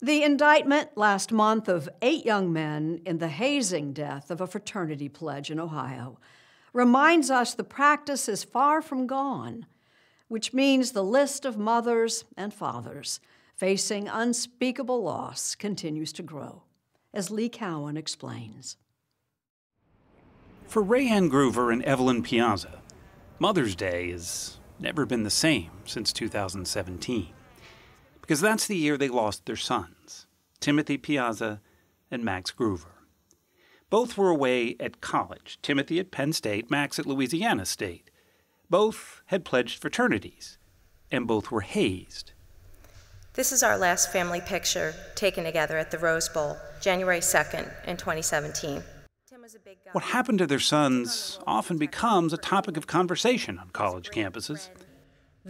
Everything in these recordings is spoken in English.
The indictment last month of eight young men in the hazing death of a fraternity pledge in Ohio reminds us the practice is far from gone, which means the list of mothers and fathers facing unspeakable loss continues to grow, as Lee Cowan explains. For Rayanne Gruver and Evelyn Piazza, Mother's Day has never been the same since 2017. Because that's the year they lost their sons, Timothy Piazza and Max Gruver. Both were away at college, Timothy at Penn State, Max at Louisiana State. Both had pledged fraternities, and both were hazed. This is our last family picture taken together at the Rose Bowl, January 2nd in 2017. What happened to their sons often becomes a topic of conversation on college campuses.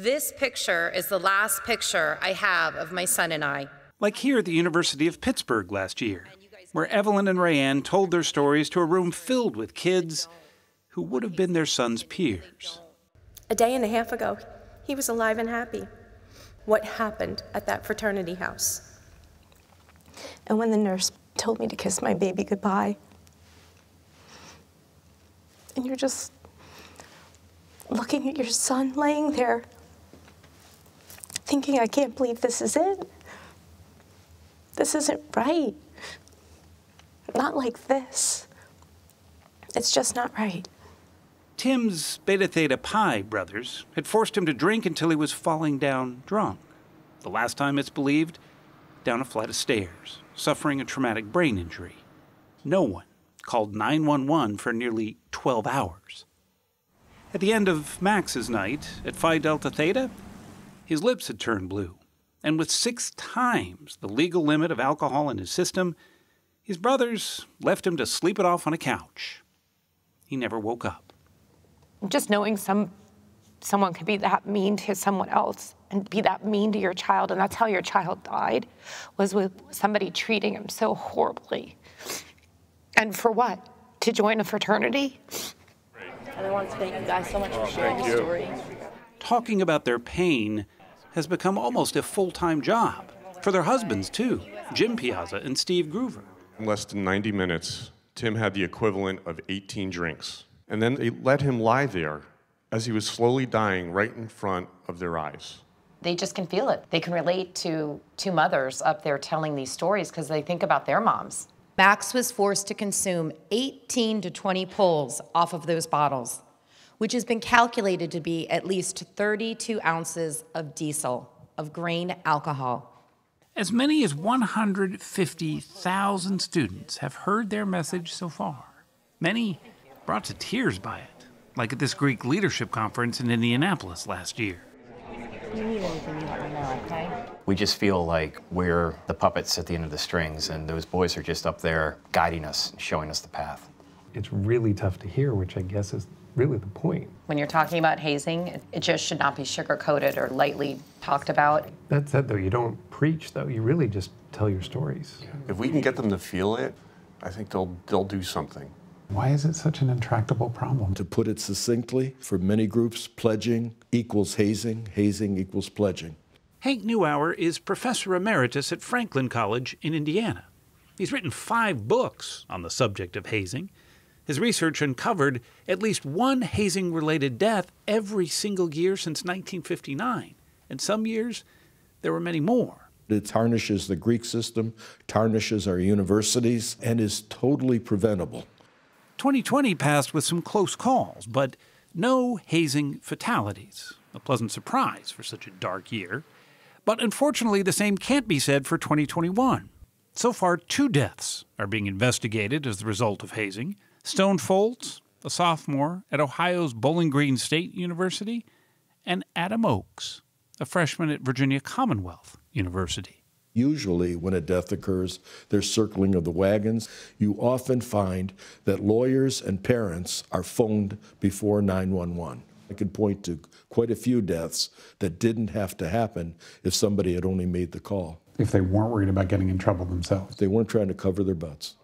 This picture is the last picture I have of my son and I. Like here at the University of Pittsburgh last year, where Evelyn and Rayanne told their stories to a room filled with kids who would have been their son's peers. A day and a half ago, he was alive and happy. What happened at that fraternity house? And when the nurse told me to kiss my baby goodbye, and you're just looking at your son laying there, thinking, I can't believe this is it. This isn't right. Not like this. It's just not right. Tim's Beta Theta Pi brothers had forced him to drink until he was falling down drunk. The last time it's believed, down a flight of stairs, suffering a traumatic brain injury. No one called 911 for nearly 12 hours. At the end of Max's night at Phi Delta Theta, his lips had turned blue, and with six times the legal limit of alcohol in his system, his brothers left him to sleep it off on a couch. He never woke up. Just knowing some someone could be that mean to someone else and be that mean to your child, and that's how your child died, was with somebody treating him so horribly. And for what? To join a fraternity? And I want to thank you guys so much for sharing the story. Talking about their pain has become almost a full time job. For their husbands, too, Jim Piazza and Steve Gruver. In less than 90 minutes, Tim had the equivalent of 18 drinks. And then they let him lie there as he was slowly dying right in front of their eyes. They just can feel it. They can relate to two mothers up there telling these stories because they think about their moms. Max was forced to consume 18 to 20 pulls off of those bottles, which has been calculated to be at least 32 ounces of diesel, of grain alcohol. As many as 150,000 students have heard their message so far. Many brought to tears by it, like at this Greek leadership conference in Indianapolis last year. If you need anything, you let me know, okay? We just feel like we're the puppets at the end of the strings, and those boys are just up there guiding us, showing us the path. It's really tough to hear, which I guess is really the point. When you're talking about hazing, it, it just should not be sugar coated or lightly talked about. That said, though, you don't preach, though. You really just tell your stories. If we can get them to feel it, I think they'll, they'll do something. Why is it such an intractable problem? To put it succinctly, for many groups, pledging equals hazing, hazing equals pledging. Hank Nuwer is professor emeritus at Franklin College in Indiana. He's written five books on the subject of hazing. His research uncovered at least one hazing related death every single year since 1959, and some years there were many more. It tarnishes the Greek system, tarnishes our universities, and is totally preventable. 2020 passed with some close calls, but no hazing fatalities. A pleasant surprise for such a dark year. But unfortunately, the same can't be said for 2021. So far, two deaths are being investigated as the result of hazing Stone Foltz, a sophomore at Ohio's Bowling Green State University, and Adam Oakes, a freshman at Virginia Commonwealth University. Usually, when a death occurs, there's circling of the wagons. You often find that lawyers and parents are phoned before 911. I could point to quite a few deaths that didn't have to happen if somebody had only made the call. If they weren't worried about getting in trouble themselves. They weren't trying to cover their butts.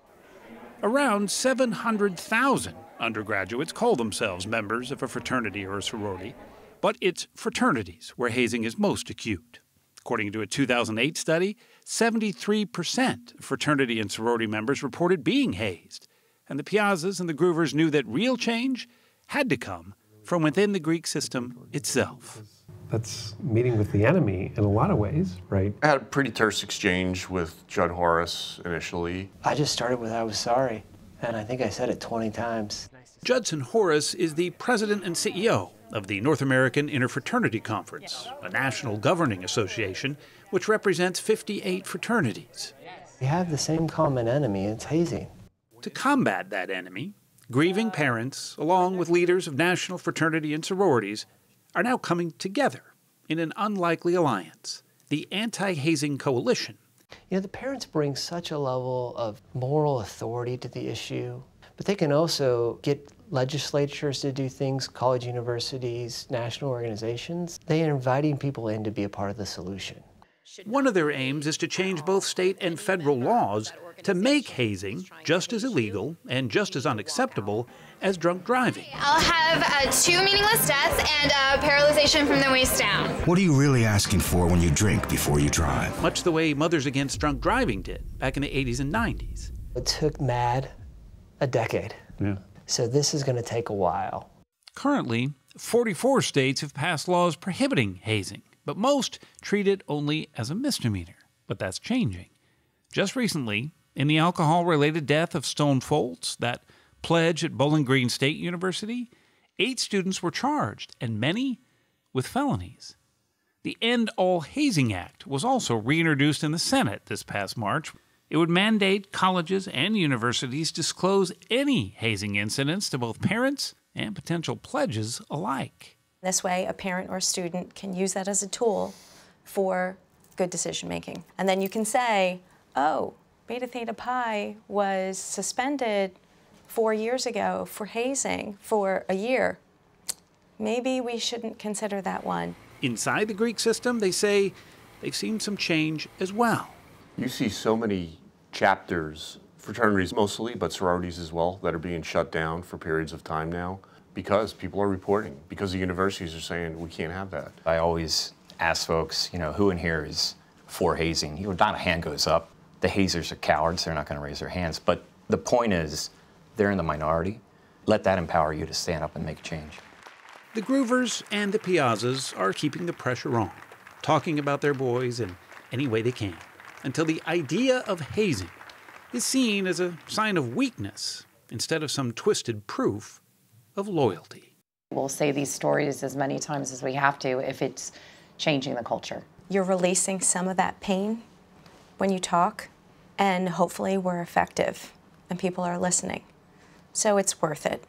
Around 700,000 undergraduates call themselves members of a fraternity or a sorority, but it's fraternities where hazing is most acute. According to a 2008 study, 73% of fraternity and sorority members reported being hazed, and the Piazzas and the Gruvers knew that real change had to come from within the Greek system itself. That's meeting with the enemy in a lot of ways, right? I had a pretty terse exchange with Judd Horras initially. I just started with I was sorry, and I think I said it 20 times. Judson Horras is the president and CEO of the North American Interfraternity Conference, a national governing association which represents 58 fraternities. We have the same common enemy, it's hazing. To combat that enemy, grieving parents, along with leaders of national fraternity and sororities, are now coming together in an unlikely alliance, the Anti Hazing Coalition. You know, the parents bring such a level of moral authority to the issue, but they can also get legislatures to do things, college universities, national organizations. They are inviting people in to be a part of the solution. One of their aims is to change both state and federal laws to make hazing just as illegal and just as unacceptable as drunk driving. I'll have uh, two meaningless deaths and uh, paralyzation from the waist down. What are you really asking for when you drink before you drive? Much the way Mothers Against Drunk Driving did back in the 80s and 90s. It took MADD a decade. Yeah. So this is going to take a while. Currently, 44 states have passed laws prohibiting hazing, but most treat it only as a misdemeanor. But that's changing. Just recently, in the alcohol related death of Stone Foltz, that pledge at Bowling Green State University, eight students were charged, and many with felonies. The End All Hazing Act was also reintroduced in the Senate this past March. It would mandate colleges and universities disclose any hazing incidents to both parents and potential pledges alike. This way, a parent or student can use that as a tool for good decision making. And then you can say, oh, Beta Theta Pi was suspended four years ago for hazing for a year. Maybe we shouldn't consider that one. Inside the Greek system, they say they've seen some change as well. You see so many chapters, fraternities mostly, but sororities as well, that are being shut down for periods of time now because people are reporting, because the universities are saying we can't have that. I always ask folks, you know, who in here is for hazing? You know, not a hand goes up. The hazers are cowards, they're not going to raise their hands. But the point is, they're in the minority. Let that empower you to stand up and make a change. The Gruvers and the Piazzas are keeping the pressure on, talking about their boys in any way they can, until the idea of hazing is seen as a sign of weakness instead of some twisted proof of loyalty. We'll say these stories as many times as we have to if it's changing the culture. You're releasing some of that pain when you talk, and hopefully, we're effective and people are listening. So it's worth it.